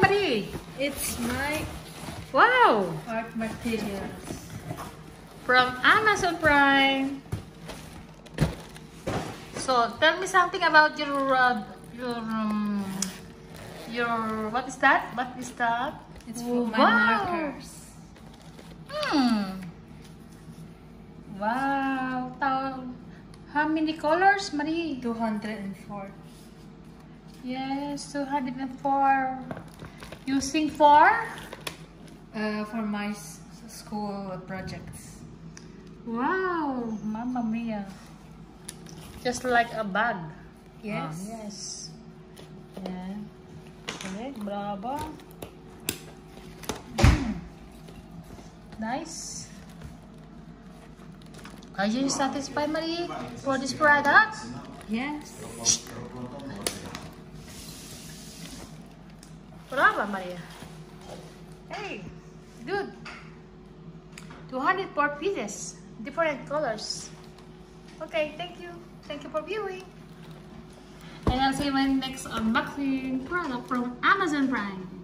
Marie? It's my Wow! art materials. From Amazon Prime. So, tell me something about your, uh, your, um, your, what is that? What is that? It's for my Wow. markers. Hmm. Wow. How many colors, Marie? 204. Yes, 204. Using for? Uh, for my school projects. Wow, Mamma Mia. Just like a bag. Yes. Ah, yes. Yeah. Okay, bravo. Mm. Nice. Are you satisfied, Marie, for this product? Yes. Bravo, Maria. Hey, good. 204 pieces, different colors. Okay, thank you. Thank you for viewing. And I'll see you in my next unboxing product from Amazon Prime.